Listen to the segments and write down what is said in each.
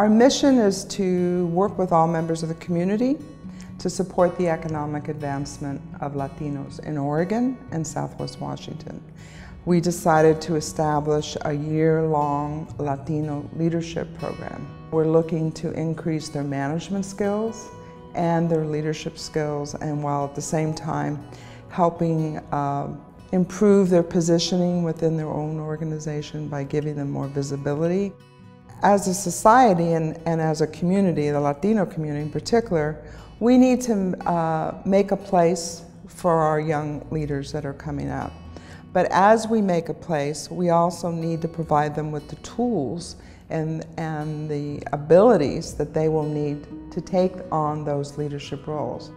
Our mission is to work with all members of the community to support the economic advancement of Latinos in Oregon and Southwest Washington. We decided to establish a year-long Latino leadership program. We're looking to increase their management skills and their leadership skills and while at the same time helping uh, improve their positioning within their own organization by giving them more visibility. As a society and, and as a community, the Latino community in particular, we need to uh, make a place for our young leaders that are coming up. But as we make a place, we also need to provide them with the tools and, and the abilities that they will need to take on those leadership roles.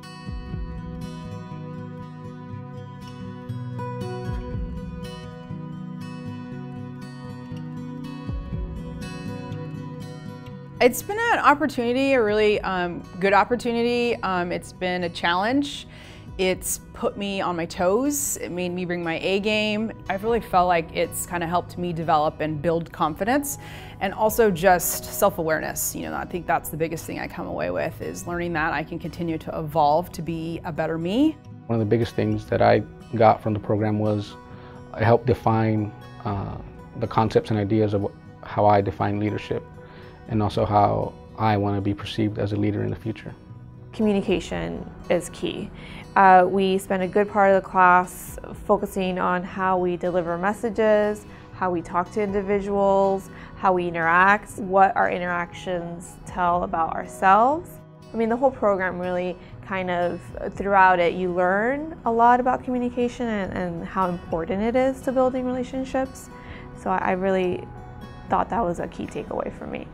It's been an opportunity, a really um, good opportunity. Um, it's been a challenge. It's put me on my toes. It made me bring my A game. I've really felt like it's kind of helped me develop and build confidence and also just self-awareness. You know, I think that's the biggest thing I come away with is learning that I can continue to evolve to be a better me. One of the biggest things that I got from the program was it helped define uh, the concepts and ideas of how I define leadership and also how I want to be perceived as a leader in the future. Communication is key. Uh, we spend a good part of the class focusing on how we deliver messages, how we talk to individuals, how we interact, what our interactions tell about ourselves. I mean, the whole program really kind of, throughout it, you learn a lot about communication and, and how important it is to building relationships. So I really thought that was a key takeaway for me.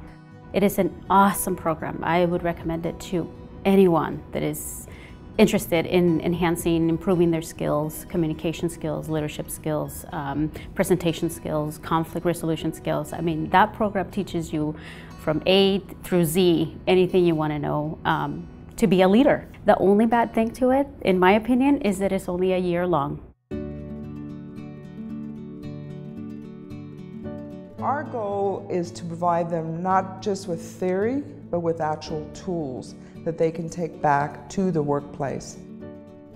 It is an awesome program. I would recommend it to anyone that is interested in enhancing, improving their skills, communication skills, leadership skills, um, presentation skills, conflict resolution skills. I mean, that program teaches you from A through Z, anything you want to know um, to be a leader. The only bad thing to it, in my opinion, is that it's only a year long. Our goal is to provide them not just with theory, but with actual tools that they can take back to the workplace.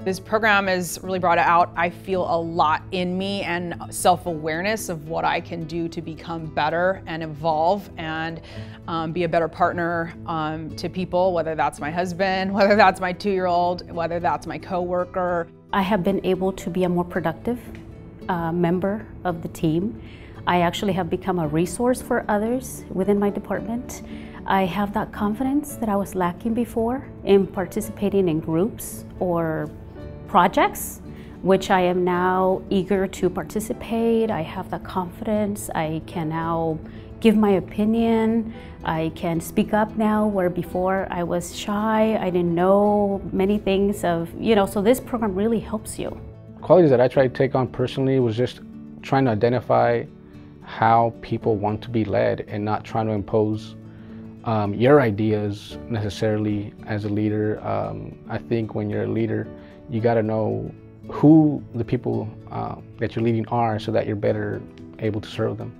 This program has really brought it out. I feel a lot in me and self-awareness of what I can do to become better and evolve and um, be a better partner um, to people, whether that's my husband, whether that's my two-year-old, whether that's my coworker. I have been able to be a more productive uh, member of the team. I actually have become a resource for others within my department. I have that confidence that I was lacking before in participating in groups or projects, which I am now eager to participate. I have that confidence. I can now give my opinion. I can speak up now where before I was shy. I didn't know many things of, you know, so this program really helps you. Qualities that I try to take on personally was just trying to identify how people want to be led and not trying to impose um, your ideas necessarily as a leader. Um, I think when you're a leader, you got to know who the people uh, that you're leading are so that you're better able to serve them.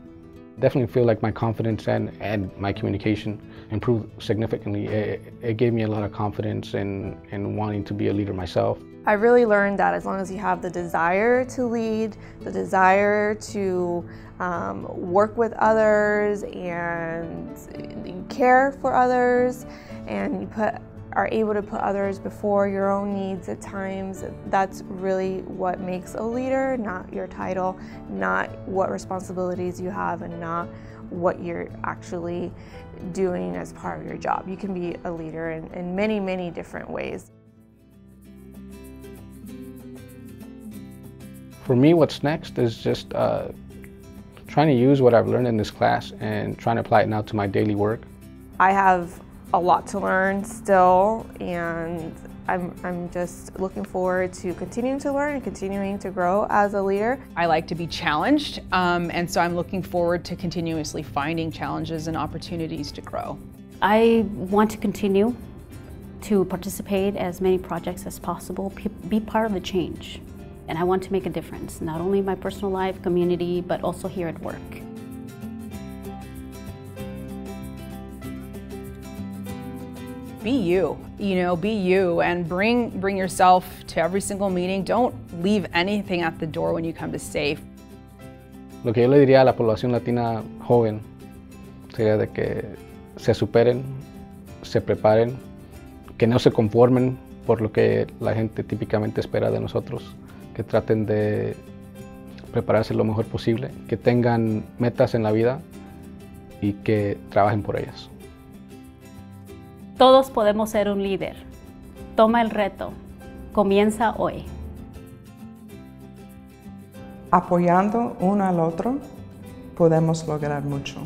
Definitely feel like my confidence and, and my communication improved significantly. It, it gave me a lot of confidence in, in wanting to be a leader myself. I really learned that as long as you have the desire to lead, the desire to um, work with others and care for others, and you put are able to put others before your own needs at times, that's really what makes a leader, not your title, not what responsibilities you have, and not what you're actually doing as part of your job. You can be a leader in, in many, many different ways. For me, what's next is just uh, trying to use what I've learned in this class and trying to apply it now to my daily work. I have a lot to learn still and I'm, I'm just looking forward to continuing to learn and continuing to grow as a leader. I like to be challenged um, and so I'm looking forward to continuously finding challenges and opportunities to grow. I want to continue to participate as many projects as possible, be part of the change and I want to make a difference, not only in my personal life, community, but also here at work. be you. You know, be you and bring bring yourself to every single meeting. Don't leave anything at the door when you come to SAIF. Lo que yo le diría a la población latina joven sería de que se superen, se preparen, que no se conformen por lo que la gente típicamente espera de nosotros, que traten de prepararse lo mejor posible, que tengan metas en la vida y que trabajen por ellas. Todos podemos ser un líder. Toma el reto. Comienza hoy. Apoyando uno al otro, podemos lograr mucho.